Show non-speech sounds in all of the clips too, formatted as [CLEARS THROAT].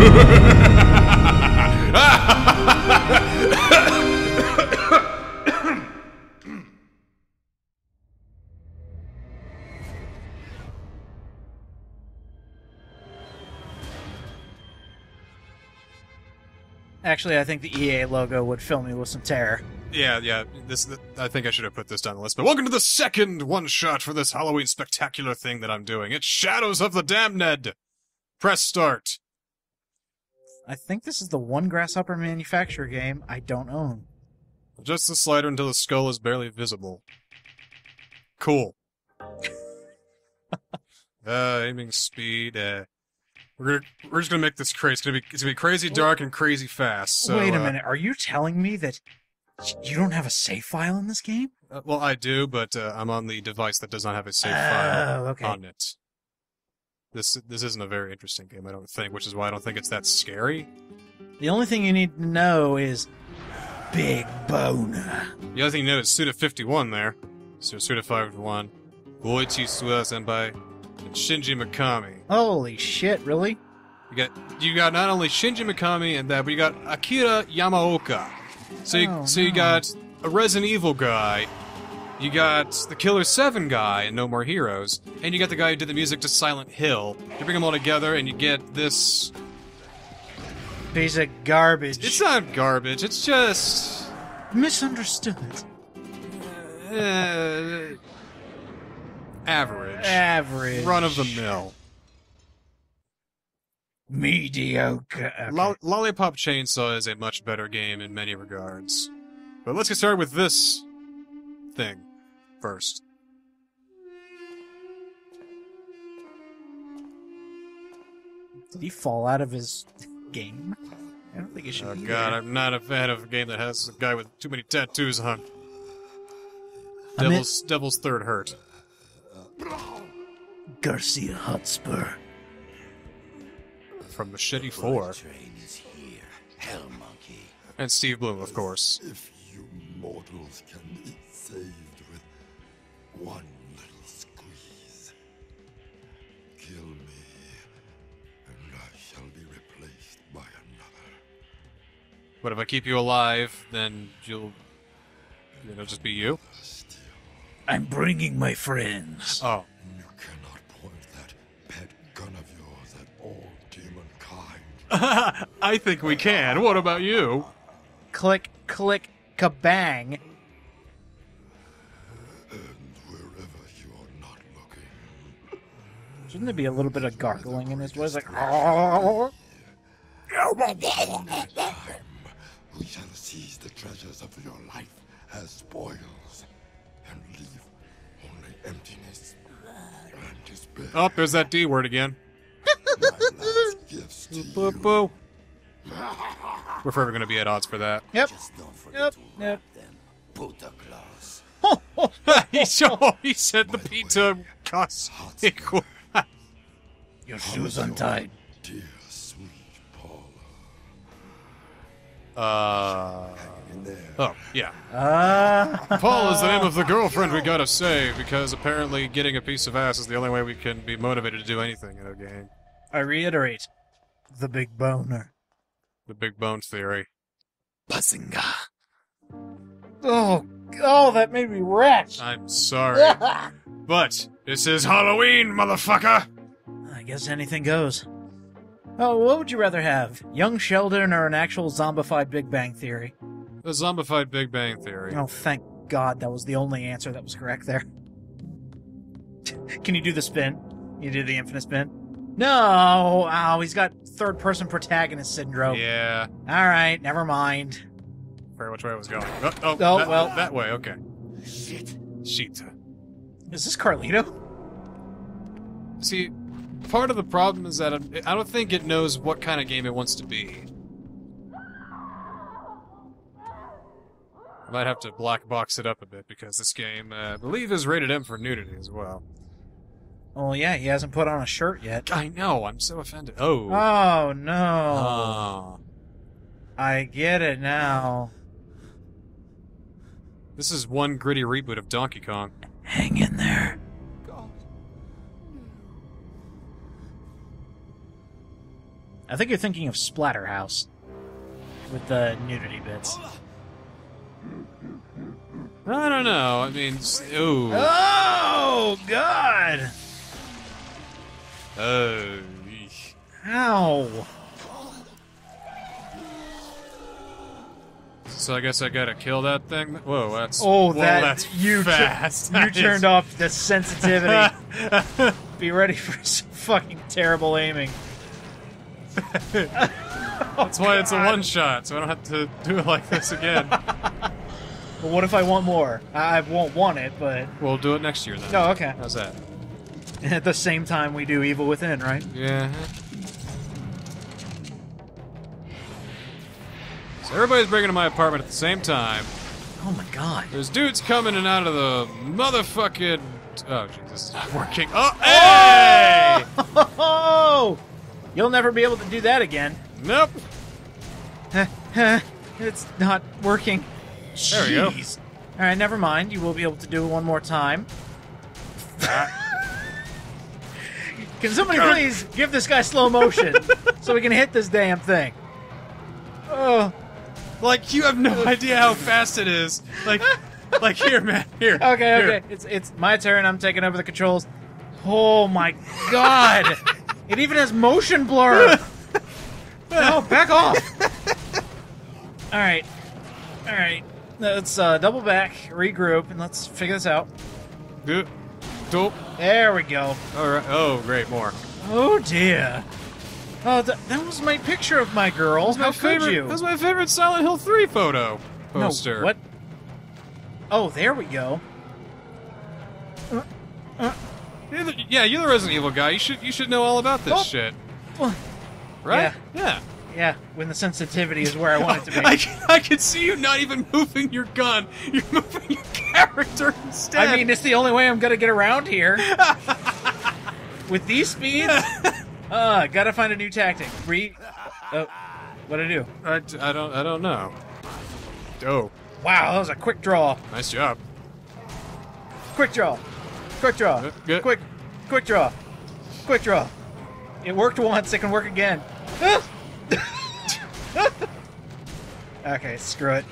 [LAUGHS] Actually, I think the EA logo would fill me with some terror. Yeah, yeah. This, I think I should have put this down the list. But welcome to the second one shot for this Halloween spectacular thing that I'm doing. It's Shadows of the Damned. Press start. I think this is the one Grasshopper Manufacturer game I don't own. Adjust the slider until the skull is barely visible. Cool. [LAUGHS] uh, aiming speed. Uh, we're gonna, we're just gonna make this crazy. It's gonna be it's gonna be crazy dark and crazy fast. So, Wait a uh, minute, are you telling me that you don't have a save file in this game? uh, well, I do, but uh, I'm on the device that does not have a save Oh, file okay. on it. This this isn't a very interesting game, I don't think, which is why I don't think it's that scary. The only thing you need to know is Big Boner. The other thing you know is Suda 51 there. So Suda 51, Goichi Suda Senpai, and by. Shinji Mikami. Holy shit, really? You got you got not only Shinji Mikami and that, but you got Akira Yamaoka. So you, Oh, so you no. got a Resident Evil guy, you got the Killer Seven guy in No More Heroes, and you got the guy who did the music to Silent Hill. You bring them all together, and you get this. Piece of garbage. It's not garbage. It's just misunderstood. uh, average, Average. run of the mill. Mediocre. Okay. Lo- Lollipop Chainsaw is a much better game in many regards. But let's get started with this thing first. Did he fall out of his game? I don't think he should Oh be god, there. I'm not a fan of a game that has a guy with too many tattoos on. I mean- Devil's Devil's Third Hurt. Garcia Hotspur. From Machete 4. Train is here, Hell Monkey. And Steve Blum, of course. If you mortals can But if I keep you alive, then you'll. It'll just be you? I'm bringing my friends. Oh. you cannot point that pet gun of yours at all demonkind. [LAUGHS] I think we can. What about you? Click, click, kabang. And wherever you are not looking, Shouldn't there be a little bit of gargling in his voice? Like, [LAUGHS] "Oh." Time we shall seize the treasures of your life as spoils and leave only emptiness and despair. Oh, there's that D word again. My last gifts to Boo you. boo. [LAUGHS] We're forever going to be at odds for that. Yep. Just don't forget Yep. to Yep. wrap them. Buddha Claus. [LAUGHS] he, so, he said the pizza costs equal. [LAUGHS] Your shoes untied. Dear Uh. Oh, yeah. Ah. Paul is the name of the girlfriend we gotta save because apparently getting a piece of ass is the only way we can be motivated to do anything in a game. I reiterate, the big boner. The big bone theory. Bazinga. Oh, oh, that made me retch. I'm sorry. [LAUGHS] but this is Halloween, motherfucker! I guess anything goes. Oh, what would you rather have? Young Sheldon or an actual zombified Big Bang Theory? The zombified Big Bang Theory. Oh, thank God that was the only answer that was correct there. [LAUGHS] Can you do the spin? You do the infinite spin? No! Oh, he's got third person protagonist syndrome. Yeah. Alright, never mind. Forget which way I was going. Oh, oh, Oh, that, well. That way, okay. Shit. Shit. Is this Carlito? See, part of the problem is that I'm- don't think it knows what kind of game it wants to be. I might have to black box it up a bit because this game, uh, I believe, is rated M for nudity as well. Oh, yeah, he hasn't put on a shirt yet. I know, I'm so offended. Oh. Oh, no. Ah. I get it now. This is one gritty reboot of Donkey Kong. Hang in there. I think you're thinking of Splatterhouse with the nudity bits. I don't know. I mean, ooh. Oh God! Oh. eesh. Ow! So I guess I gotta kill that thing. Whoa, that's Oh, whoa, that that's you fast. you [LAUGHS] turned off the sensitivity. [LAUGHS] Be ready for some fucking terrible aiming. [LAUGHS] That's why it's a one shot, so I don't have to do it like this again. [LAUGHS] But what if I want more? I I won't want it, but we'll do it next year then. no. Okay. How's that? [LAUGHS] At the same time, we do Evil Within, right? Yeah. So everybody's breaking into my apartment at the same time. Oh my God! There's dudes coming in and out of the motherfucking. Oh, Jesus, this is not working. Oh, hey! Oh! You'll never be able to do that again. Nope. [LAUGHS] it's not working. There we go. All right, never mind. You will be able to do it one more time. Ah. [LAUGHS] Can somebody please give this guy slow motion [LAUGHS] so we can hit this damn thing? Oh, Like you have no idea how fast it is. Like, like here, man. Here. okay, here. okay. It's it's my turn. I'm taking over the controls. Oh my god! It even has motion blur. [LAUGHS] no, back off. All right, all right. Let's uh, double back, regroup, and let's figure this out. Do- Dope. There we go. All right. Oh, great. More. Oh dear. Oh, th- that was my picture of my girl. How my could favorite, you? was my favorite Silent Hill 3 photo poster. No, what? Oh, there we go. You're the, yeah, you're the Resident Evil guy. You should you should know all about this Oh. shit, Well, right? Yeah. Yeah, when the sensitivity is where I want it to be. [LAUGHS] I can, I can see you not even moving your gun. You're moving your character instead. I mean, it's the only way I'm gonna get around here. [LAUGHS] With these speeds, uh, gotta find a new tactic. Re, oh, what'd I do? I, I don't I don't know. Oh, Wow, that was a quick draw. nice job. Quick draw. Quick draw. Uh, good. Quick, quick draw. Quick draw. It worked once. It can work again. [LAUGHS] okay, screw it.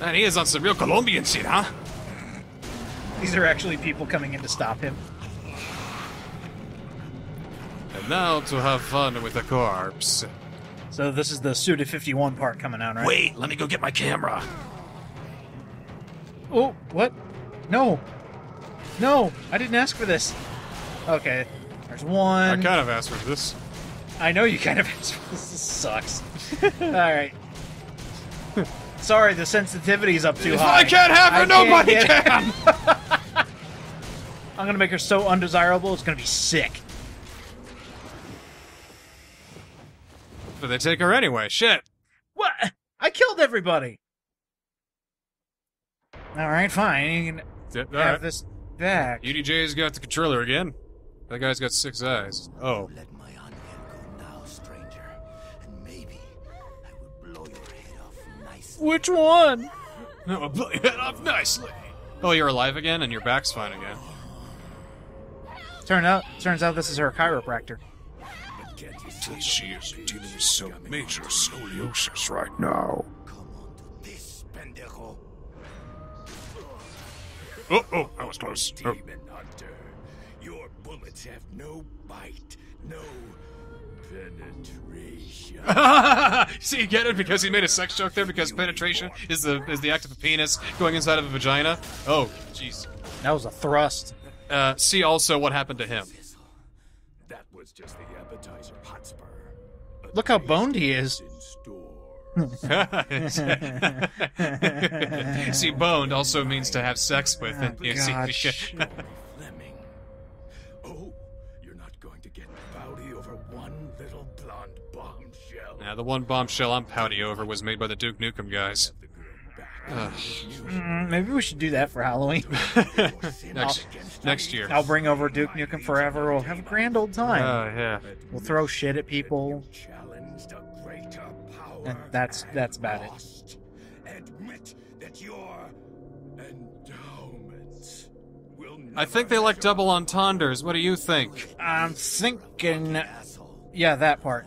Man, he is on some real Colombian shit, huh? These are actually people coming in to stop him. And now to have fun with the corpse. So this is the Suda 51 part coming out, right? Wait, let me go get my camera. Oh, what? No. No, I didn't ask for this. Okay, there's one. I kind of asked for this. I know you kind of [LAUGHS] asked for this. This sucks. [LAUGHS] All right. Sorry, the sensitivity's up too If high. I can't have her, I nobody it. can. [LAUGHS] I'm gonna make her so undesirable, it's gonna be sick. but they take her anyway. Shit. What? I killed everybody. All right, fine. You Yeah, all have right. this back. UDJ's got the controller again. That guy's got six eyes. Oh. Let my onion go now, stranger, and maybe I will blow your head off nicely. Which one? No, [LAUGHS] I'll blow your head off nicely. Oh, you're alive again, and your back's fine again. Turn out, turns out this is her chiropractor. Can't you see She is dealing with some major scoliosis right now. Oh, oh, that was close. Oh. Demon hunter, your bullets have no bite, no penetration. [LAUGHS] See, you get it because he made a sex joke there because penetration is the is the act of a penis going inside of a vagina. Oh, jeez. That was a thrust. Uh, see also what happened to him. that was just the appetizer, Hotspur. Look how boned he is. In [LAUGHS] store. see, boned also means to have sex with. and you see- gosh. Fleming. Oh, you're not going to get pouty over one little blonde bombshell. Now, the one bombshell I'm pouty over was made by the Duke Nukem guys. The girl back. Ugh. Mm, maybe we should do that for Halloween. [LAUGHS] next, next year. I'll bring over Duke Nukem Forever. We'll have a grand old time. Oh yeah. We'll throw shit at people. Challenged a greater power. And that's- that's about it. Admit that your endowments will I think they like double entendres. What do you think? I'm thinking Yeah, that part.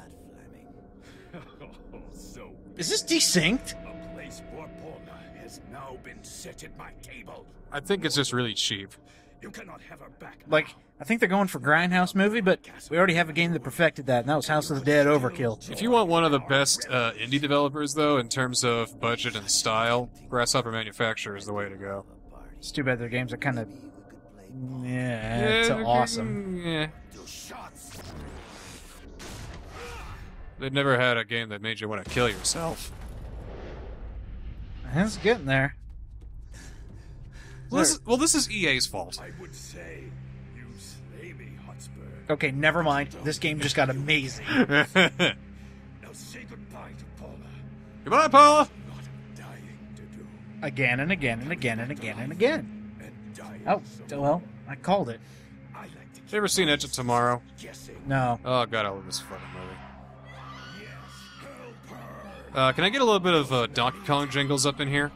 [LAUGHS] Is this desynced? a place for Paula has now been set at my table. I think it's just really cheap. You cannot have her back. Like, now. I think they're going for Grindhouse movie, but we already have a game that perfected that, and that was House of the Dead Overkill. If you want one of the best uh, indie developers, though, in terms of budget and style, Grasshopper Manufacturer is the way to go. It's too bad their games are kind of. Yeah, it's awesome. Yeah. They've never had a game that made you want to kill yourself. It's getting there. Well, this is, well, this is EA's fault. I would say Okay, never mind. This game just got amazing. [LAUGHS] Now say goodbye to Paula. Goodbye, Paula. What dying to do. Again and again and again and again and again. And dying Oh, so well, I called it. I like to You ever seen Edge of Tomorrow? guessing. No. Oh god, I love this fucking movie. Yes, help her. Uh, can I get a little bit of uh, Donkey Kong jingles up in here?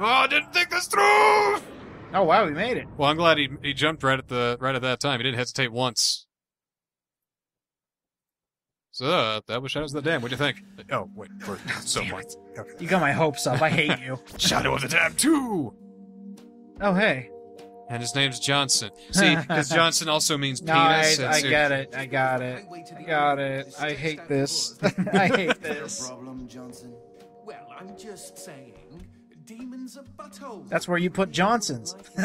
Oh, I didn't think this through. Oh, wow, we made it. Well, I'm glad he he jumped right at the right at that time. He didn't hesitate once. So uh, that was Shadows of the Damned. What do you think? Oh wait, for [LAUGHS] someone. Okay. You got my hopes up. I hate you. [LAUGHS] Shadow of the Dam two. Oh, hey. And his name's Johnson. See, [LAUGHS] because Johnson also means No, I, penis. I That's- get it. I got it. I got it. I hate this. I hate this. problem, Johnson? Well, I'm just saying, demons are buttholes. That's where you put Johnson's. [LAUGHS] [LAUGHS] you,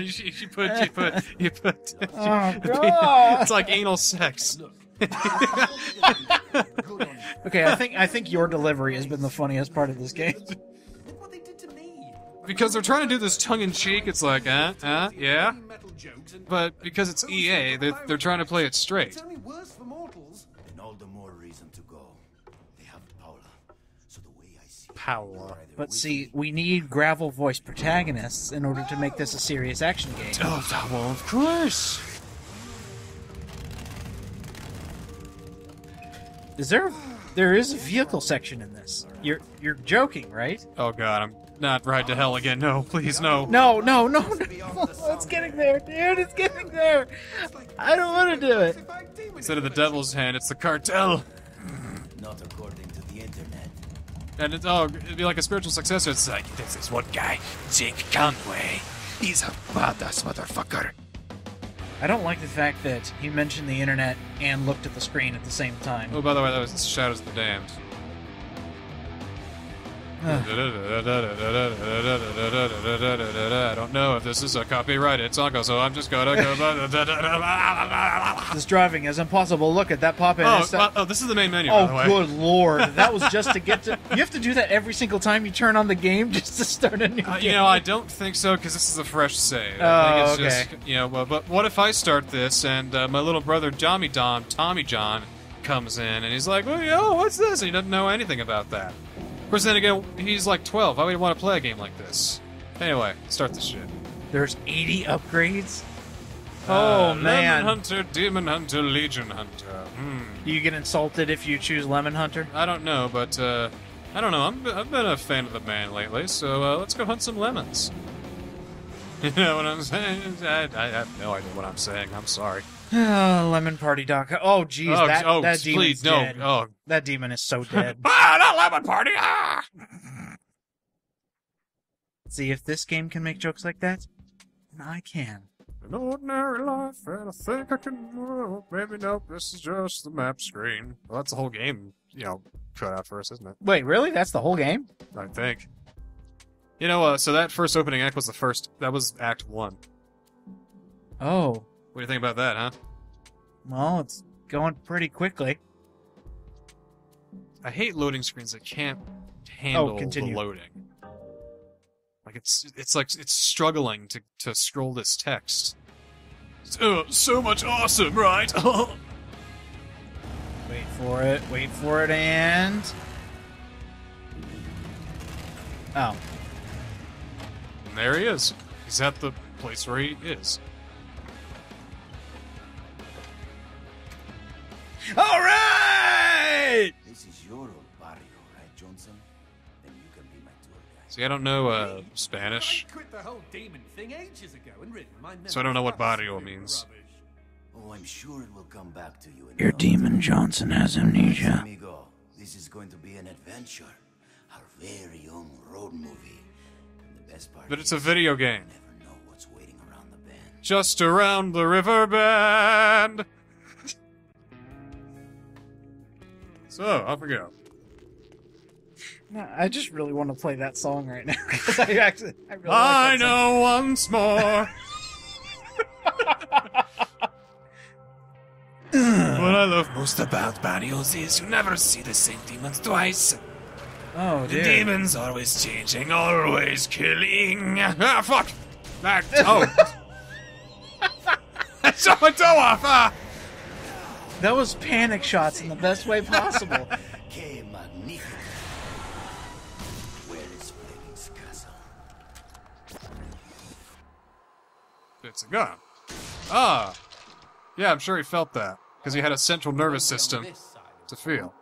you put, you put, you put. [LAUGHS] Oh, God. it's like anal sex. Okay, I think I think your delivery has been the funniest part of this game. Look what they did to me. Because they're trying to do this tongue in cheek. It's like, uh, uh, yeah. Metal jokes and But because it's EA, they're, they're trying to play it straight. it's only worse for mortals. Then all the more reason to go. They have Paula. So the way I see it, Paula. they're either But see, we need gravel voice protagonists in order to make this a serious action game. Oh, well, of course. Is there? There is a vehicle section in this. You're you're joking, right? Oh god, I'm not ride to hell again. No, please, no. No, no, no, no! It's getting there, dude. It's getting there. I don't want to do it. Instead of the devil's hand, it's the cartel. Not according to the internet. And it's, oh, it'd be like a spiritual successor. It's like, this one guy, Jake Conway. He's a badass motherfucker. I don't like the fact that he mentioned the internet and looked at the screen at the same time. Oh, by the way, that was Shadows of the Damned. I don't know if this is a copyrighted song, so I'm just gonna go. This driving is impossible. Look at that pop in. Oh, well, oh, this is the main menu, by the Oh, good lord! [LAUGHS] That was just to get to. You have to do that every single time you turn on the game just to start a new Uh, game. you know, I don't think so because this is a fresh save. Oh, I think it's okay. just, you know, but, but what if I start this and uh, my little brother Tommy Don, Tommy John, comes in and he's like, "Well, yo, what's this?" And he doesn't know anything about that. Of course, then again, he's like 12. Why would he want to play a game like this? Anyway, start the shit. There's 80 upgrades. Oh Uh, man! Lemon Hunter, Demon Hunter, Legion Hunter. Hmm. You get insulted if you choose Lemon Hunter? I don't know, but uh, I don't know. I'm, I've been a fan of the man lately, so uh, let's go hunt some lemons. [LAUGHS] You know what I'm saying? I, I have no idea what I'm saying. I'm sorry. Lemon Party Doc. Oh jeez, oh, that oh, that demon's please, no. dead. Oh, That demon is so [LAUGHS] dead. ah, not lemon party. Ah! See if this game can make jokes like that, then I can. An ordinary life, and I think I can. Oh, maybe nope. This is just the map screen. Well, that's the whole game. You know, cut out for us, isn't it? Wait, really? That's the whole game? I think. You know, uh, so that first opening act was the first. That was Act One. Oh, What do you think about that, huh? well, it's going pretty quickly. I hate loading screens that can't oh, handle the loading. Like it's it's like it's struggling to to scroll this text. It's, oh, so much awesome, right? [LAUGHS] Wait for it. Wait for it, and oh, and there he is. He's at the place where he is. See, I don't know uh, Spanish, I quit the whole demon thing ages ago and my so I don't know what barrio means. Oh, I'm sure it will come back to you. Your no demon time. Johnson has Yes, amnesia. amigo. This is going to be an adventure. Our very own road movie. And the best part but it's a video game. never know what's waiting around the bend. Just around the river bend. [LAUGHS] so off we go. No, I just really want to play that song right now [LAUGHS] because I actually I really I like that song. know once more. [LAUGHS] [LAUGHS] what I love most about barrios is you never see the same demons twice. Oh, The dude. demons always changing, always killing. Ah, fuck! That oh. I saw my toe off. Ah. That was panic shots in the best way possible. Que It's a gun. Ah. Yeah, I'm sure he felt that because he had a central nervous system This side of to feel.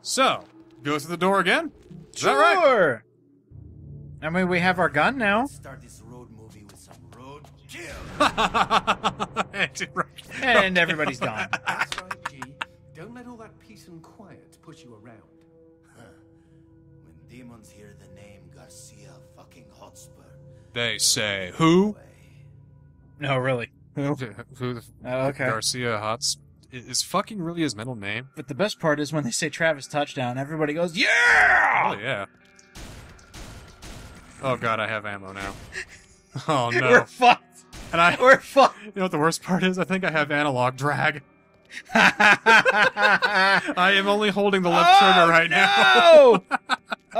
So, go through the door again. Is that right? I mean, we have our gun now. Start this road movie with some road kill. [LAUGHS] And everybody's gone. [LAUGHS] they say who? No, really. Who? Who the Oh, okay. Garcia Hots is fucking really his middle name? But the best part is when they say Travis touchdown, everybody goes, "Yeah!" Oh yeah. Oh god, I have ammo now. [LAUGHS] Oh no. We're no. fucked. And I We're fucked. You know what the worst part is? I think I have analog drag. [LAUGHS] I am only holding the left oh, trigger right now. [LAUGHS]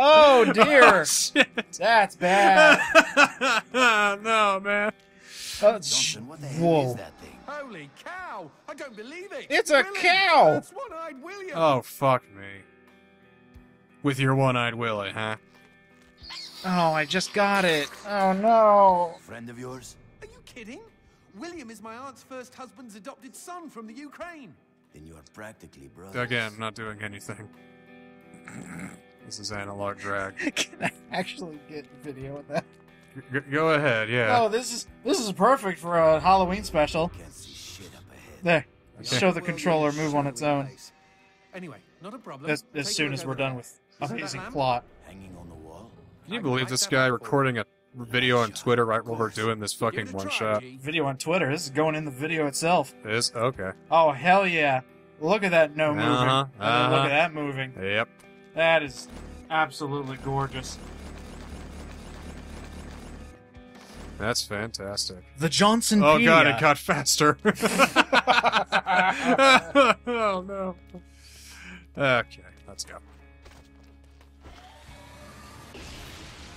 Oh, no! [LAUGHS] Oh dear, Shit. that's bad. [LAUGHS] no, man. Oh, sh- Johnson, what the hell Whoa. is that thing? Holy cow! I don't believe it! It's a William! cow! That's one-eyed William! Oh, fuck me. With your one-eyed Willie, huh? Oh, I just got it. Oh no. Friend of yours? Are you kidding? William is my aunt's first husband's adopted son from the Ukraine. Then you are practically brothers. Again, not doing anything. [CLEARS THROAT] this is analog drag. [LAUGHS] Can I actually get video of that? G- go ahead, yeah. Oh, this is this is perfect for a Halloween special. Can't see shit up ahead. There, Okay. show the Well, controller move on its own. Anyway, not a problem. As, as soon as we're done with See that amazing plot. Hanging on the wall? Can you believe this guy recording a video on Twitter right while we're doing this fucking one shot? Video on Twitter. This is going in the video itself. Is okay. Oh hell yeah! Look at that no moving. Uh-huh, And then Look uh-huh. at that moving. Yep. That is absolutely gorgeous. That's fantastic. The Johnson. Oh god, it got faster. [LAUGHS] [LAUGHS] oh no. Okay, let's go.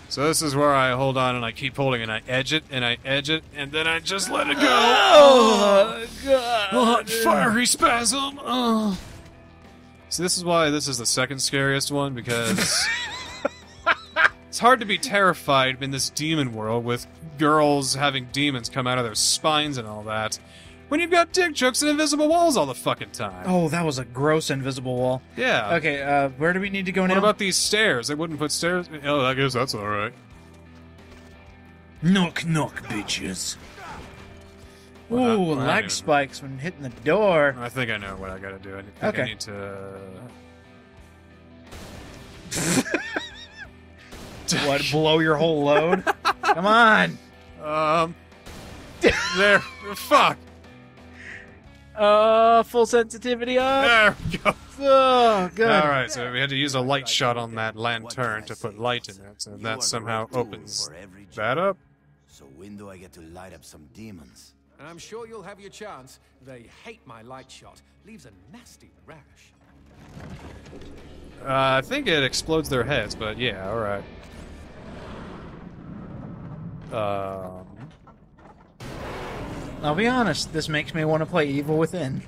So this is where I hold on and I keep holding and I edge it and I edge it and then I just let it go. Oh, oh god! Oh, fiery spasm. Oh. So this is why this is the second scariest one because [LAUGHS] it's hard to be terrified in this demon world with girls having demons come out of their spines and all that. When you've got dick jokes and invisible walls all the fucking time. Oh, that was a gross invisible wall. yeah. Okay, uh, where do we need to go now? What about these stairs? They wouldn't put stairs. Oh, I guess that's all right. knock knock, bitches? Ooh, Well, I- well, I don't leg spikes when hitting the door. I think I know what I gotta do. I think Okay. I need to. [LAUGHS] What? Blow your whole load? [LAUGHS] Come on. Um. there. Fuck. Uh, full sensitivity up. There we go. Oh, good. All right, so we had to use a light shot on that lantern to put light in it, and that somehow opens for that up. So when do I get to light up some demons? And I'm sure you'll have your chance. They hate my light shot. Leaves a nasty rash. Uh, I think it explodes their heads, but yeah, all right. Um, I'll be honest. This makes me want to play Evil Within.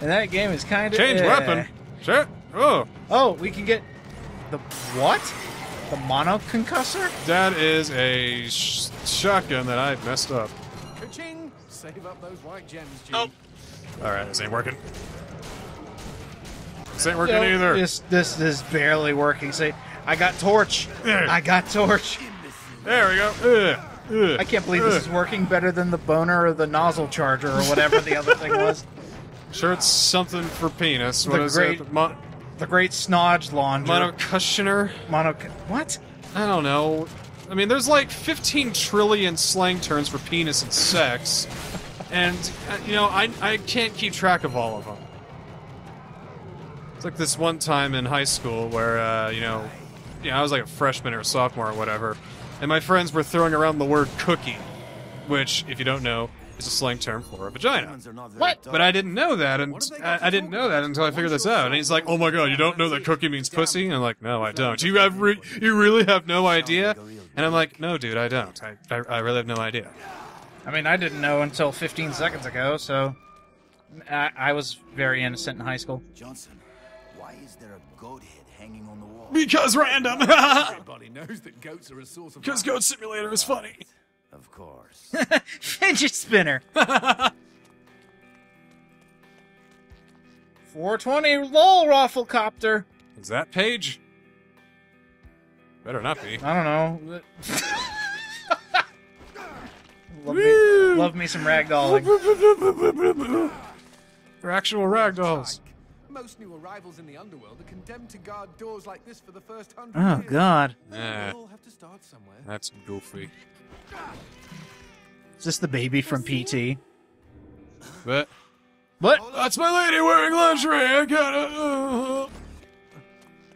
And that game is kind of change weapon. Sure. Oh, Oh, we can get the what? The mono concussor? that is a sh- shotgun that I messed up. Ka-ching! Save up those white gems, G. Oh. All right, this ain't working. This ain't working Nope, either. This this is barely working. Say, I got torch. Eh. I got torch. There we go. Ugh. Ugh. I can't believe this is working better than the boner or the nozzle charger or whatever the other thing was. [LAUGHS] Sure, it's something for penis. What The is great- it? Mo- The great snodge laundry. monocutioner? Mono. What? I don't know. I mean, there's like 15 trillion slang terms for penis and sex, and uh, you know, I I can't keep track of all of them. It's like this one time in high school where uh, you know, you know, I was like a freshman or a sophomore or whatever, and my friends were throwing around the word cookie, which, if you don't know, is a slang term for a vagina. Humans are not very What? But I didn't know that, and What have they got I, I didn't know that until I figured this out. And he's like, "Oh my god, you don't know that cookie means pussy?" And I'm like, "No, I don't. You have, re- you really have no idea?" And I'm like, "No, dude, I don't. I, I, I really have no idea." I mean, I didn't know until 15 seconds ago, so I, I was very innocent in high school. Johnson, why is there a goat head hanging on the wall? Because random. [LAUGHS] Everybody knows that goats are a source of. Because Goat Simulator is funny. Of course. [LAUGHS] Fidget spinner. [LAUGHS] 420 lol rafflecopter. Is that page? Better not be. I don't know. Love, me, love me some ragdolling. They're actual ragdolls. Most new arrivals in the underworld are condemned to guard doors like this for the first hundred Oh years. God, We all have to start somewhere. that's goofy. is this the baby from PT? But What? that's my lady wearing lingerie. I gotta. Uh, uh, uh.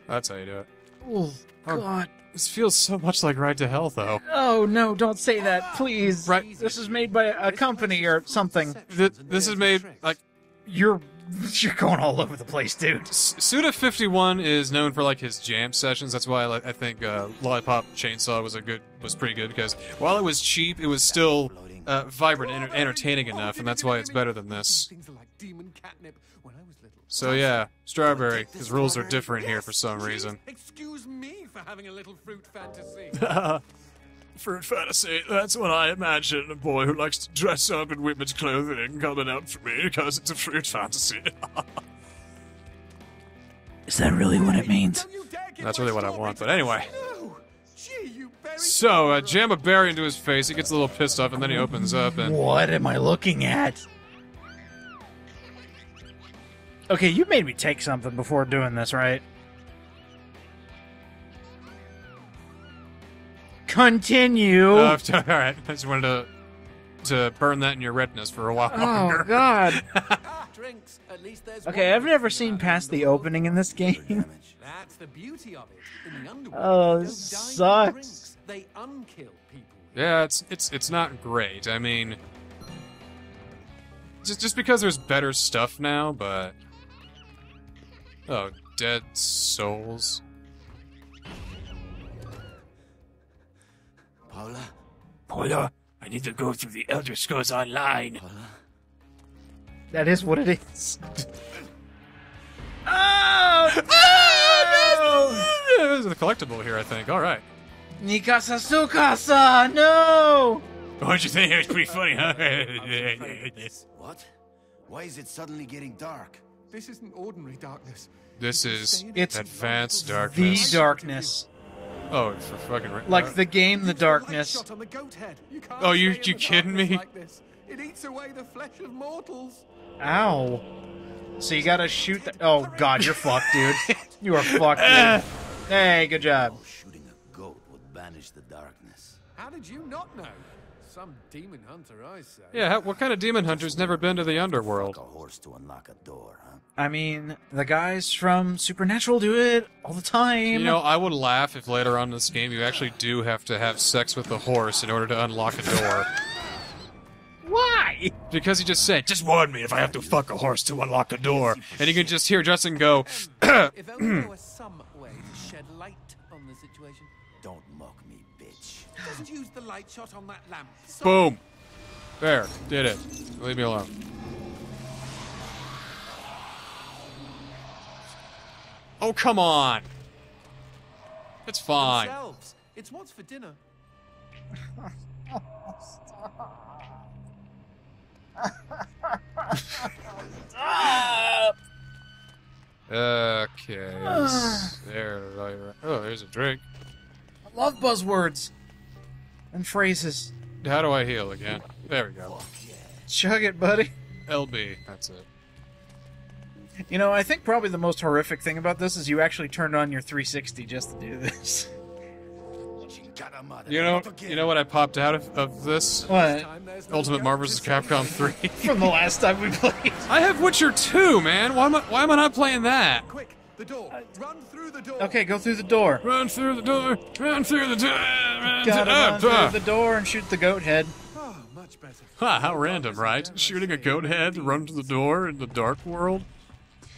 That's how you do it. Oh God. This feels so much like Ride to Hell, though. Oh no! Don't say that, please. Right. This is made by a company or something. Th- this is made like You're [LAUGHS] you're going all over the place, dude. S- Suda Fifty One is known for like his jam sessions. That's why like, I think uh, Lollipop Chainsaw was a good was pretty good because while it was cheap, it was still uh, vibrant and entertaining enough, and that's why it's better than this. Things are like demon catnip when I was little. So yeah, Strawberry. His rules are different here for some reason. Excuse me for having a little fruit fantasy. [LAUGHS] Fruit fantasy. That's what I imagine a boy who likes to dress up in women's clothing coming out for me because it's a fruit fantasy. [LAUGHS] Is that really what it means? Don't you dare give That's really what I want, but the anyway. So, uh, jam a berry into his face. He gets a little pissed off, and then he opens up and. What am I looking at? Okay, you made me take something before doing this, right? Continue. Uh, [LAUGHS] all right, I just wanted to to burn that in your retinas for a while oh longer. God. [LAUGHS] At least there's Okay, I've never seen past the underworld. opening in this game. That's the beauty of it. In the [LAUGHS] underworld, Oh, this don't die from sucks. Drinks. They unkill people. Yeah, it's it's it's not great. I mean, just just because there's better stuff now, but oh, dead souls. Paula? Paula, I need to go through the Elder Scrolls Online. Paula? That is what it is. [LAUGHS] oh no! [LAUGHS] Oh, there's a collectible here, I think. All right. Nikasa Sukasa, no! What'd you think? It was pretty funny, huh? [LAUGHS] [LAUGHS] What? Why is it suddenly getting dark? This isn't ordinary darkness. This is It's advanced darkness. The darkness. darkness. oh, for fucking ra- Like uh, the game The Darkness. Light shot on the goat head. You Oh, you- stay you kidding me? Like. It eats away the flesh of mortals. Ow. So you gotta shoot the. Oh god, you're fucked, dude. You are fucked, dude. [LAUGHS] Hey, good job. Oh, banish the darkness. How did you not know? Some demon hunter, I say. Yeah, what kind of demon hunter's never been to the underworld? Fuck a horse to unlock a door, huh? I mean, the guys from Supernatural do it all the time. You know, I would laugh if later on in this game you actually do have to have sex with the horse in order to unlock a door. [LAUGHS] why? Because he just said, Just warn me if I have to fuck a horse to unlock a door. and you can just hear Justin go, [CLEARS THROAT] Just use the light shot on that lamp. So- boom. There, did it. Leave me alone. Oh, come on. It's fine. Themselves. It's what's for dinner. [LAUGHS] Okay. yes. there. there- Oh, there's a drink. I love buzzwords and phrases. How do I heal again? There we go. Chug it, buddy. LB. That's it. You know, I think probably the most horrific thing about this is you actually turned on your 360 just to do this. [LAUGHS] You know, you know what I popped out of, of this? What? Ultimate Marvel vs. Capcom 3. [LAUGHS] From the last time we played. I have Witcher 2, man. Why am I, why am I not playing that? Quick, the door. Run through the door. Okay, go through the door. Run through the door. Run through the door. Run Gotta run ah, through ah. the door and shoot the goat head. Oh, much better. Ha, how random, right? Shooting a goat head, run to the door in the dark world,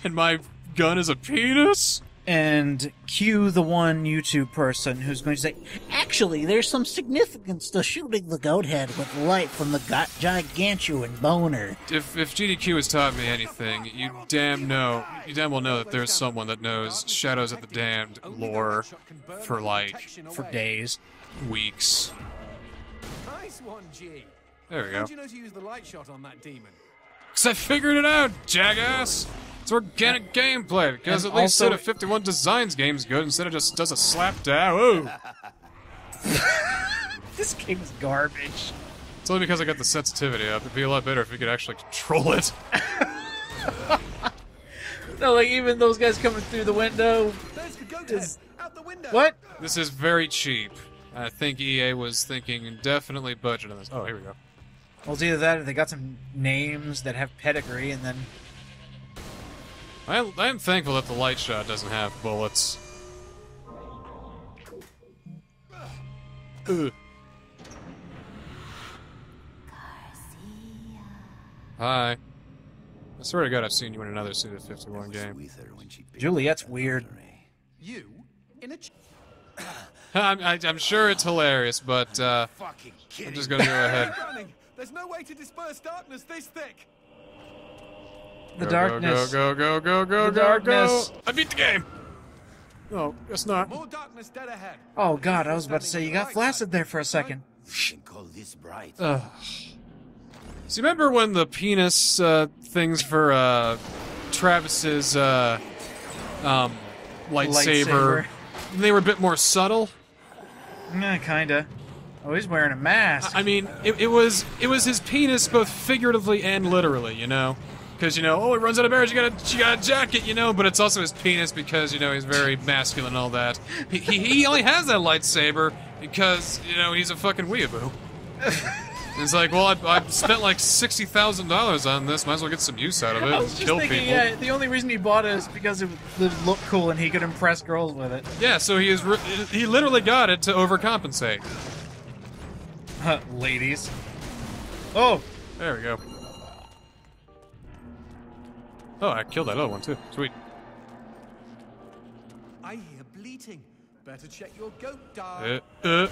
and my gun is a penis? And cue the one YouTube person who's going to say, Actually, there's some significance to shooting the goat head with light from the ga- gigantuan boner. If if GDQ has taught me anything, you damn know, you damn well know that there's someone that knows Shadows of the Damned lore for like for days. weeks. Nice one, G. There we go. How'd you know to use the light shot on that demon? Cause I figured it out, jackass. It's organic gameplay. Because And at least also- Suda 51 Designs game's good instead of just does a slap down. Ooh. [LAUGHS] This game is garbage. It's only because I got the sensitivity up. It'd be a lot better if we could actually control it. [LAUGHS] No, like even those guys coming through the window. There's the goat Is- Out the window. What? This is very cheap. I think EA was thinking definitely budget on this. Oh, here we go. Well, it's either that or they got some names that have pedigree, and then I am, I am thankful that the light shot doesn't have bullets. Ugh. Hi. I swear to God, I've seen you in another Suda 51 game. When she Juliet's weird. You in a ch- [LAUGHS] I'm, I, I'm sure it's hilarious, but uh, I'm just gonna go ahead. [LAUGHS] running. There's no way to disperse darkness this thick. the Go, darkness. Go, go, go, go, go, The go, darkness. go. I beat the game. No, guess not. More darkness dead ahead. Oh God, I was about to say you got flaccid there for a second. You call this bright. Ugh. So you remember when the penis uh, things for uh, Travis's uh, um, lightsaber, Lightsaber. they were a bit more subtle? Nah, kinda. Oh, he's wearing a mask. I mean, it, it was it was his penis both figuratively and literally, you know. Because you know, oh, he runs out of berries. You got a, you got a jacket, you know. But it's also his penis because you know he's very masculine and all that. He, he, he only has that lightsaber because you know he's a fucking weeaboo. [LAUGHS] It's like, well, I, I spent like sixty thousand dollars on this. Might as well get some use out of it I and was just kill thinking, people. yeah, the only reason he bought it is because it would look cool and he could impress girls with it. Yeah, so he is. Re- he literally got it to overcompensate. Huh, [LAUGHS] ladies. Oh, There we go. Oh, I killed that other one too. Sweet. I hear bleating. Better check your goat dar. Uh, uh.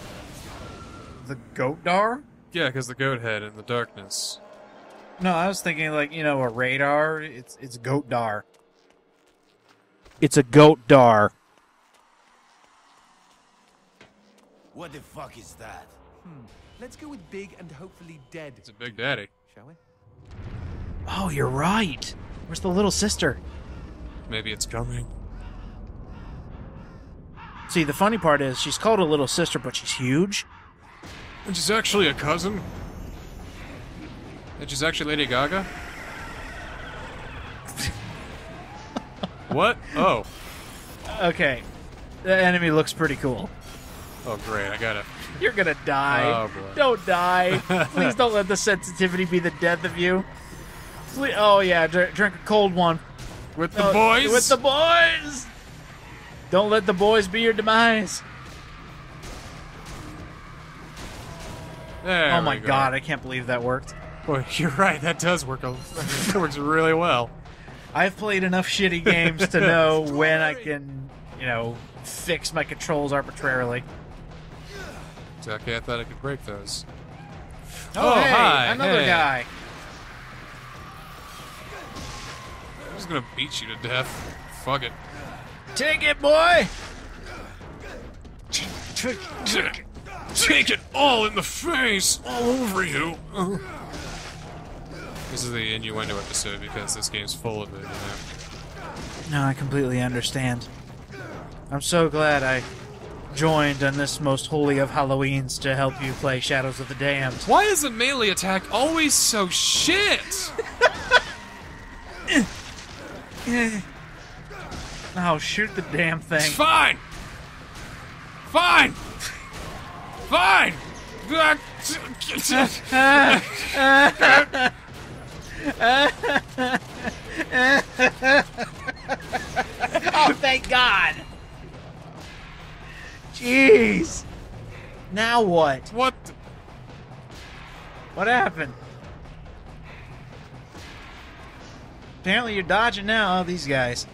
the goat dar? Yeah, because the goat head in the darkness. No, I was thinking like you know a radar. It's it's goat dar. It's a goat dar. What the fuck is that? Let's go with big and hopefully dead. It's a big daddy. Shall we? Oh, you're right. Where's the little sister? Maybe it's coming. See, the funny part is she's called a little sister, but she's huge. And she's actually a cousin. And she's actually Lady Gaga. [LAUGHS] what? Oh. Okay, the enemy looks pretty cool. Oh, great. I got it. You're gonna die. Oh, boy. Don't die. [LAUGHS] Please don't let the sensitivity be the death of you. Please, oh yeah, dr- drink a cold one. With the Uh, boys. With the boys. Don't let the boys be your demise. There oh my go. god, I can't believe that worked. Boy, [LAUGHS] you're right. That does work. A, [LAUGHS] that works really well. I've played enough shitty games to know when I can, you know, fix my controls arbitrarily. Exactly. I thought I could break those. Oh, Oh, hey, hi, another hey. guy. I'm just gonna beat you to death. Fuck it. Take it, boy. Take, take it all in the face, all over you. This is the innuendo episode because this game's full of it. You know? No, I completely understand. I'm so glad I joined on this most holy of Halloweens to help you play Shadows of the Damned. Why is the melee attack always so shit? [LAUGHS] Oh, shoot the damn It's thing. fine. Fine. Fine. [LAUGHS] Oh, thank God! Jeez! Now what? What? What happened? Apparently you're dodging now, these guys.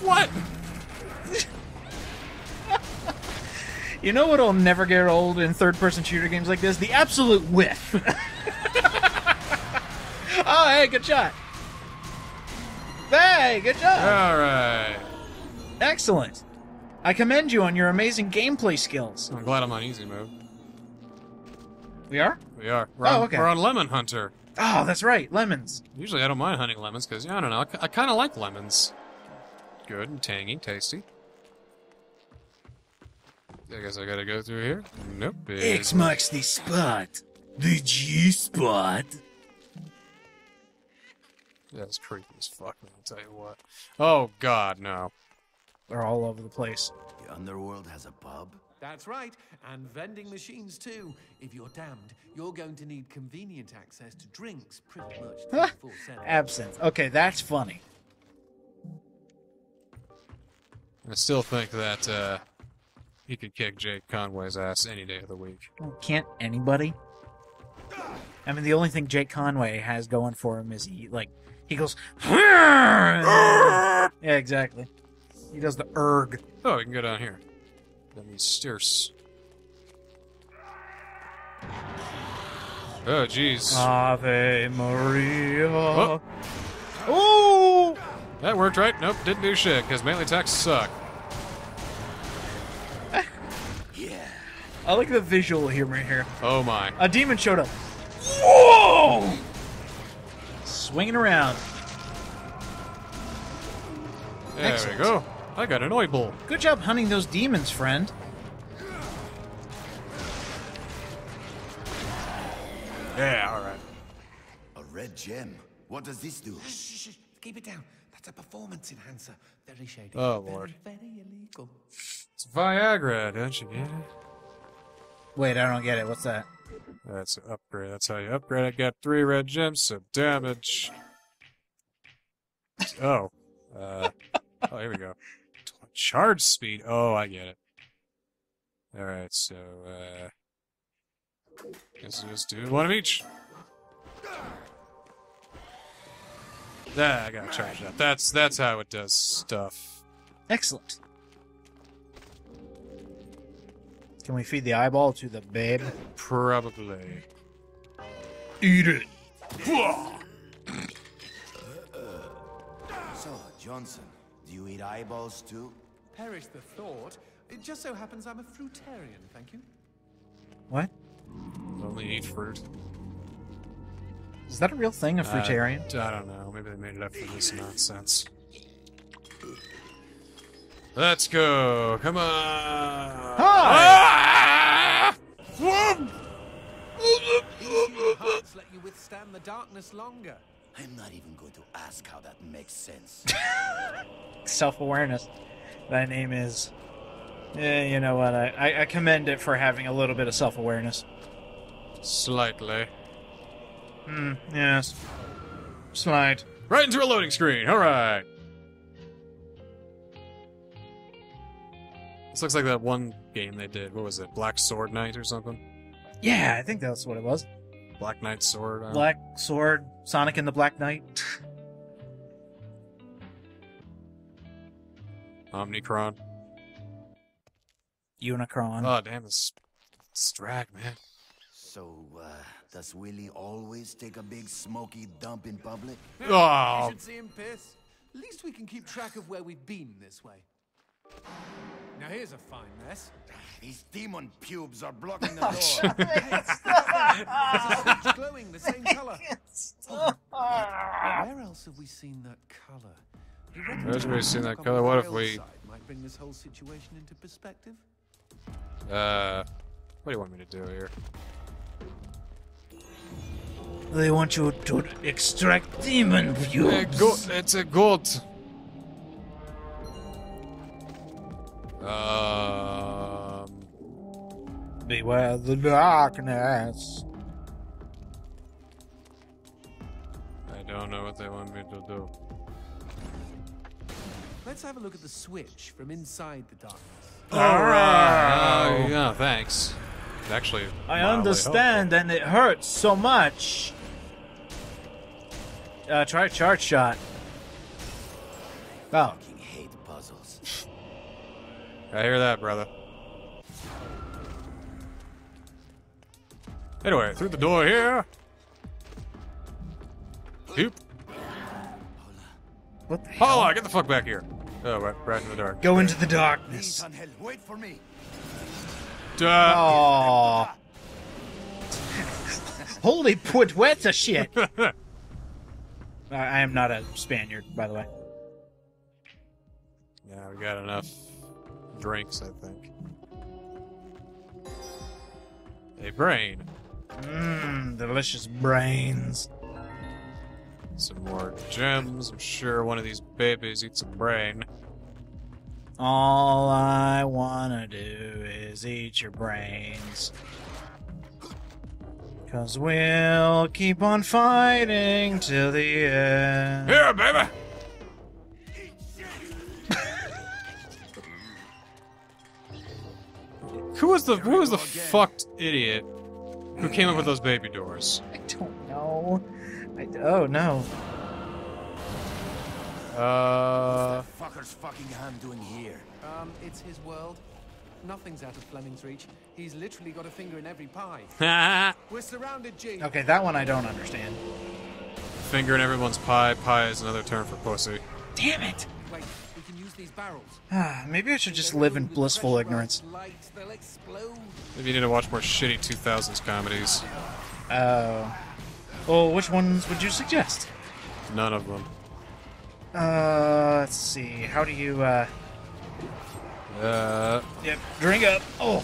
What? [LAUGHS] You know what'll never get old in third-person shooter games like this? The absolute whiff. [LAUGHS] oh, hey, good shot. Hey, good job. All right. Excellent. I commend you on your amazing gameplay skills. I'm glad I'm on easy mode. We are? We are. We're, Oh, on, okay. we're on Lemon Hunter. Oh, that's right. Lemons. Usually I don't mind hunting lemons because, yeah, I don't know. I, kind of like lemons. Good and tangy, tasty. I guess I gotta go through here. Nope. X marks the spot. The G spot. That's creepy as fuck, man, I'll tell you what. Oh, God, no. They're all over the place. The underworld has a pub. That's right, and vending machines too. If you're damned, you're going to need convenient access to drinks pretty much 24 7. Absinthe. Okay, that's funny. I still think that, uh, he could kick Jake Conway's ass any day of the week. Can't anybody? I mean, the only thing Jake Conway has going for him is he, like, he goes, [LAUGHS] yeah, exactly. He does the erg. Oh, we can go down here. Let me stairs. Oh, jeez. Ave Maria. Oh. Ooh! That worked, right? Nope, didn't do shit, because melee attacks suck. [LAUGHS] Yeah. I like the visual humor here. Oh my. A demon showed up. Whoa! Swinging around. There Excellent. we go. I got an oi bull. Good job hunting those demons, friend. Yeah, alright. A red gem. What does this do? Shh, shh, shh, keep it down. That's a performance enhancer. Very shady. Oh, very, Lord. Very illegal. It's Viagra, don't you get it? Wait, I don't get it. What's that? That's an upgrade. That's how you upgrade. I got three red gems, so damage. Oh. Uh, oh, here we go. Charge speed. Oh, I get it. Alright, so, uh. Guess we'll just do one of each. Yeah, I gotta charge up. That's that's how it does stuff. Excellent. Can we feed the eyeball to the babe? Probably. Eat it. So, Johnson, do you eat eyeballs too? Perish the thought. It just so happens I'm a fruitarian, thank you. What? Only eat fruit. Is that a real thing, a fruitarian? Uh, I don't know. Maybe they made it up for this nonsense. Let's go. Come on. Hi! Ah! Whoa! Hearts let you withstand the darkness longer. I'm not even going to ask how that makes sense. [LAUGHS] Self awareness. That name is. Yeah, you know what? I, I, I commend it for having a little bit of self awareness. Slightly. Hmm, yes. Slide. Right into a loading screen. All right. This looks like that one game they did. What was it? Black Sword Knight or something? Yeah, I think that's what it was. Black Knight Sword. uh, Black Sword, Sonic and the Black Knight. Omnicron. Unicron. Oh, damn, this, this drag, man. so, uh, does Willie always take a big smoky dump in public? Oh. You Oh, should see him piss. At least we can keep track of where we've been this way. Now here's a fine mess. These demon pubes are [LAUGHS] blocking the door. [LAUGHS] There's a glowing the same [LAUGHS] color. Where else have we seen that color? Everybody's a seen that color. What if we- might bring this whole situation into perspective? Uh, what do you want me to do here? They want you to extract demon fumes. it's a goat. Um, Beware the darkness. I don't know what they want me to do. Let's have a look at the switch from inside the darkness. Uh, yeah, thanks. Actually, I mildly understand, and it hurts so much. Uh, try a charge shot. Oh, Fucking hate puzzles. I hear that, brother. Anyway, through the door here. Oop. What the hell? Hold get the fuck back here. Oh, right, right in the dark. Go into the darkness. Angel, wait for me. Duh. Oh. [LAUGHS] Holy puerta shit. [LAUGHS] I I am not a Spaniard, by the way. Yeah, we got enough drinks, I think. A brain. Mmm, delicious brains. Some more gems. I'm sure one of these babies eats a brain. All I wanna do is eat your brains. Cause we'll keep on fighting till the end. Here, baby! [LAUGHS] who was the who was the fucked idiot who came up with those baby doors? I don't know. I, oh no. Uh, Fucker's fucking hand doing here. Um, it's his world. Nothing's out of Fleming's reach. He's literally got a finger in every pie. [LAUGHS] We're surrounded, G. Okay, that one I don't understand. finger in everyone's pie. Pie is another term for pussy. Damn it! Wait, we can use these barrels. Ah, [SIGHS] maybe I should just live in blissful ignorance. Light, they'll explode. Maybe you need to watch more shitty 2000s comedies. Oh. Well, which ones would you suggest? None of them. Uh, let's see. How do you, uh. Uh, Yep, drink up. Oh,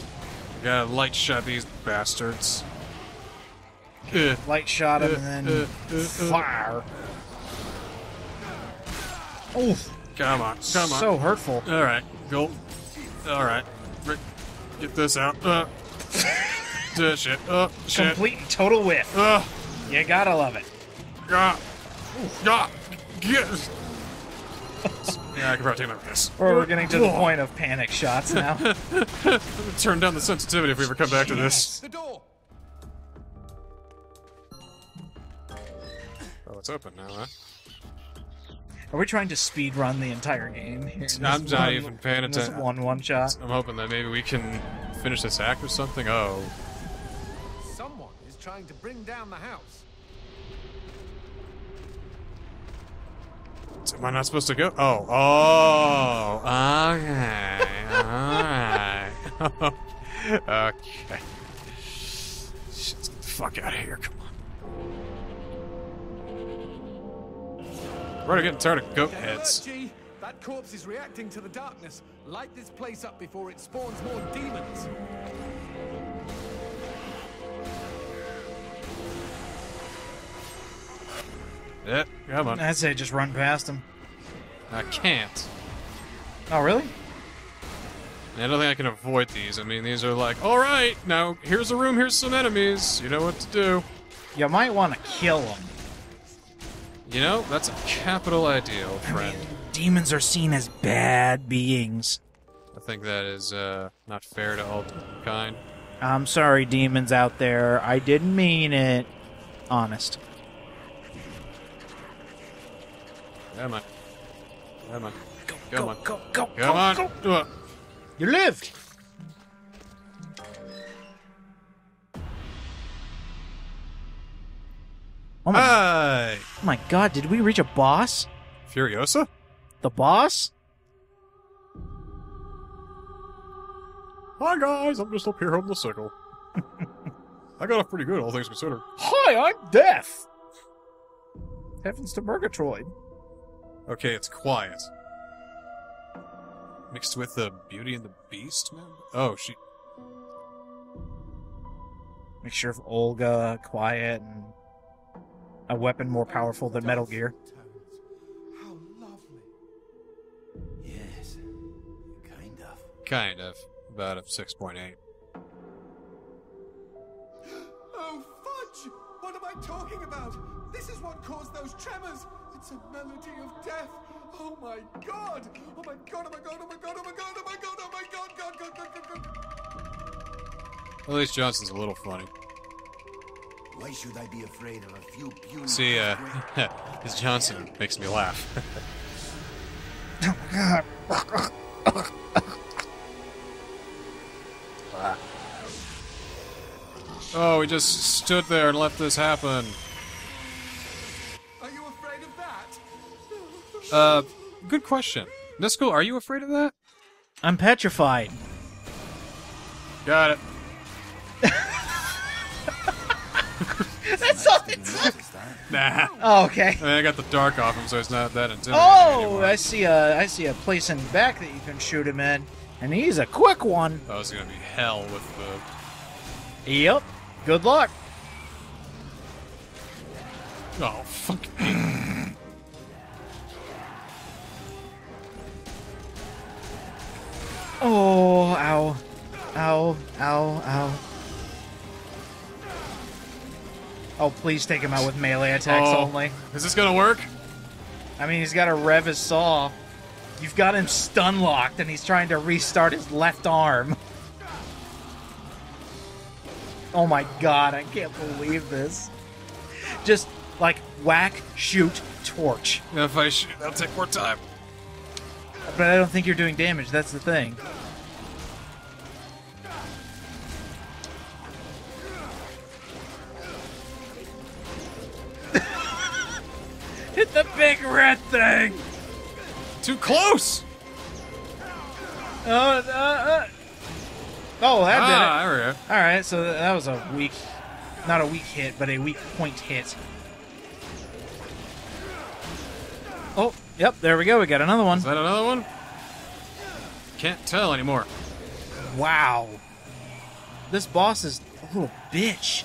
gotta light shot these bastards. Ugh. light shot them Uh, and uh, then uh, uh. fire. Oh! Come on, come on. so hurtful. All right, go. All right, Rick, get this out. Uh, [LAUGHS] uh, shit. Uh, shit. Complete and total whiff. Uh, You gotta love it. ah, ah, get. Yeah, I can probably take him out with this. Or we're getting to the point of panic shots now. [LAUGHS] Turn down the sensitivity if we ever come back to this. The door. Oh, it's open now, huh? Are we trying to speed run the entire game? Here I'm not one- even paying in this attention. One one shot. I'm hoping that maybe we can finish this act or something. Oh, Someone is trying to bring down the house. Am I not supposed to go? Oh, oh, okay, alright. [LAUGHS] okay. Shit, let's get the fuck out of here, come on. We're already getting tired of goat heads. That corpse is reacting to the darkness. Light this place up before it spawns more demons. Yeah, come on. I'd say just run past him. I can't. Oh, really? I don't think I can avoid these. I mean, these are like, all right, now here's a room, here's some enemies. You know what to do. You might want to kill them. You know, that's a capital idea, old friend. Demons are seen as bad beings. I think that is uh, not fair to all kind. I'm sorry, demons out there. I didn't mean it. Honest. Come on. Come on. Go, Come go, on. go, go, Come go, on. go. It. You lived. Oh my, Hi! oh my god, did we reach a boss? Furiosa? The boss? Hi, guys. I'm just up here holding the sickle. [LAUGHS] I got off pretty good, all things considered. Hi, I'm Death. Heavens to Murgatroyd. Okay, it's quiet. Mixed with the Beauty and the Beast, man? Oh, she. Mixture of Olga, quiet, and a weapon more powerful than Metal Gear. How lovely. Yes, kind of. Kind of. About a 6.8. [GASPS] Oh, fudge! What am I talking about? This is what caused those tremors. It's a melody of death. Oh my god! Oh my god! Oh my god! Oh my god! Oh my god! Oh my god! Oh my god! God! God! God! God! God! At least Johnson's a little funny. Why should I be afraid of a few puny... See, uh, his [LAUGHS] Johnson makes me laugh. [LAUGHS] oh, he just stood there and let this happen. Uh, good question. Niskle, are you afraid of that? I'm petrified. Got it. [LAUGHS] That's all it took. Nah. Oh, okay. I mean, I got the dark off him, so it's not that intimidating Oh, anymore. I see a I see a place in the back that you can shoot him in, and he's a quick one. That was gonna be hell with the. Yep. Good luck. Oh, fuck Oh, ow, ow, ow, ow. Oh, please take him out with melee attacks Oh. only. Is this gonna work? I mean, he's got to rev his saw. You've got him stun locked, and he's trying to restart his left arm. Oh my god, I can't believe this. Just like whack, shoot, torch. If I shoot, that'll take more time. But I don't think you're doing damage. That's the thing. [LAUGHS] Hit the big red thing. Too close! Uh, uh, uh. Oh, that did it. ah, there we go. All right, so that was a weak, not a weak hit, but a weak point hit. Oh, yep, there we go. We got another one. Is that another one? Can't tell anymore. Wow. This boss is a little bitch.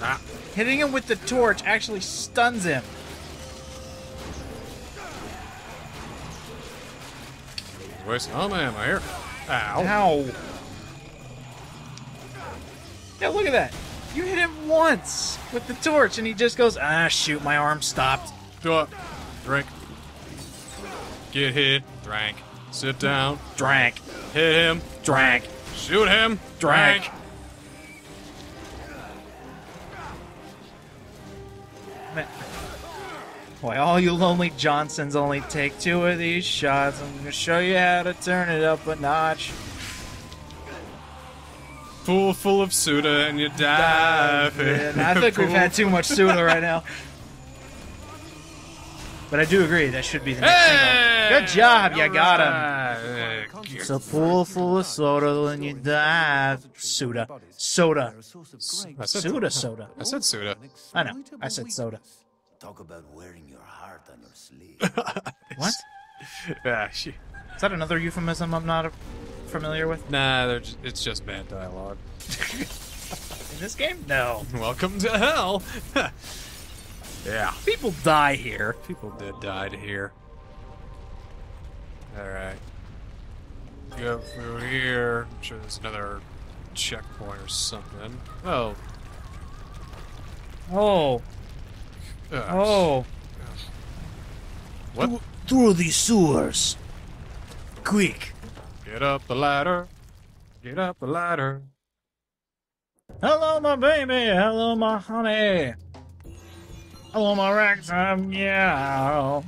Ah. Hitting him with the torch actually stuns him. Where's oh man, my hair. Ow. Ow. Yeah, look at that. You hit him once with the torch, and he just goes, ah, shoot, my arm stopped. Go up. Drink. Get hit. Drank. Sit down. Drank. Hit him. Drank. Shoot him. Drank. Drank. Boy, all you lonely Johnsons only take two of these shots. I'm gonna show you how to turn it up a notch. Pool full of soda and you die. And I think we've had too much Suda right now. [LAUGHS] But I do agree, that should be the next Hey! single. Good job, you got him. him. It's a pool full of soda when you die. Soda. Soda. I said, Soda soda. I said soda. I know. I said soda. Talk about wearing your heart on your sleeve. [LAUGHS] What? Yeah, she, Is that another euphemism I'm not familiar with? nah, they're just, it's just bad dialogue. [LAUGHS] In this game? No. Welcome to hell. [LAUGHS] yeah. People die here. People did die here. Alright. Go through here. I'm sure there's another checkpoint or something. Oh. Oh. ugh. Oh. What? Through these sewers. Quick. Get up the ladder. Get up the ladder. Hello, my baby. Hello, my honey. Hello, my ragtime gal.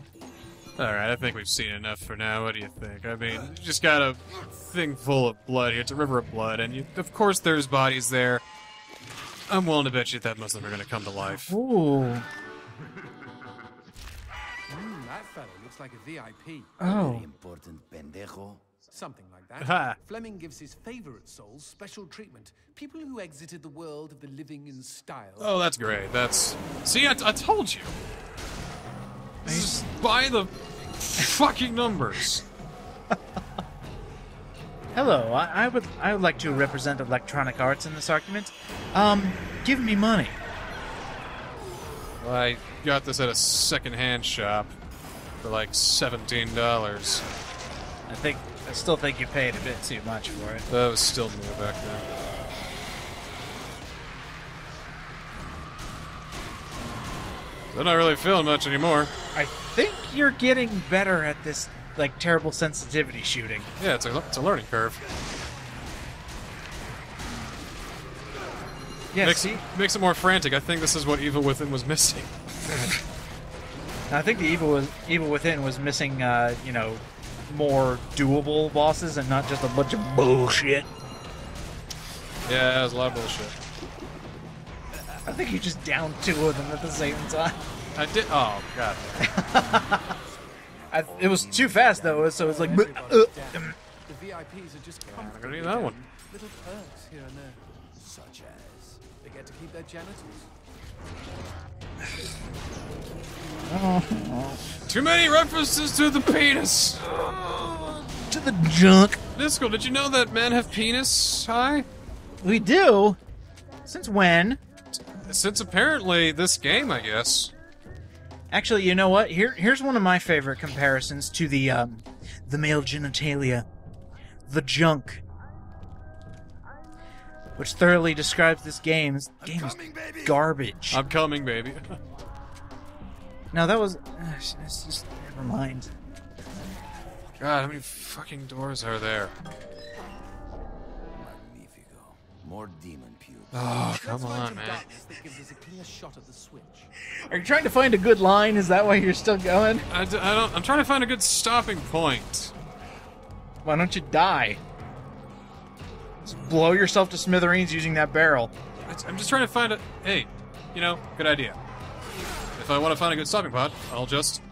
Alright, I think we've seen enough for now. What do you think? I mean, you just got a thing full of blood here. It's a river of blood, and you, of course there's bodies there. I'm willing to bet you that most of them are going to come to life. Ooh. Hmm, that fellow looks like a VIP. Oh. Very important pendejo. Something like that. Fleming gives his favorite souls special treatment. People who exited the world of the living in style. Oh, that's great. That's. See, I, I told you. Just by the fucking numbers. Hello, I, I would I would like to represent Electronic Arts in this argument. Um, give me money. I got this at a secondhand shop for like seventeen dollars. I think I still think you paid a bit too much for it. That was still new back then. They're not really feeling much anymore. I think you're getting better at this like terrible sensitivity shooting. Yeah, it's a it's a learning curve. Yeah, makes, see, makes it more frantic. I think this is what Evil Within was [LAUGHS] missing. I think the evil evil within was missing, uh, you know, more doable bosses and not just a bunch of bullshit. Yeah, that was a lot of bullshit. I think you just downed two of them at the same time. I did. Oh god. [LAUGHS] I, it was too fast though, so it was like. uh, The VIPs are just I'm gonna need that one. little perks here and there. Such as they get to keep their genitals. Too many references to the penis. to the junk. Disco, did you know that men have penis high? We do. Since when? Since apparently this game, I guess. Actually, you know what? Here, here's one of my favorite comparisons to the um, the male genitalia, the junk, which thoroughly describes this game. This game is garbage. I'm coming, baby. [LAUGHS] no, that was. Uh, it's just never mind. God, how many fucking doors are there? Magnifico. More demon puke. Oh, come on, man. gives a clear shot at the switch. Are you trying to find a good line? Is that why you're still going? I, d- I don't. I'm trying to find a good stopping point. Why don't you die? Just blow yourself to smithereens using that barrel. I'm just trying to find a. Hey, you know, good idea. If I want to find a good stopping pot, I'll just